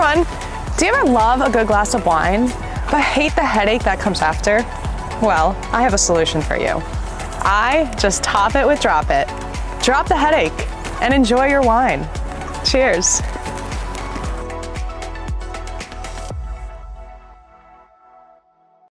Do you ever love a good glass of wine, but hate the headache that comes after? Well, I have a solution for you. I just top it with Drop It. Drop the headache and enjoy your wine. Cheers.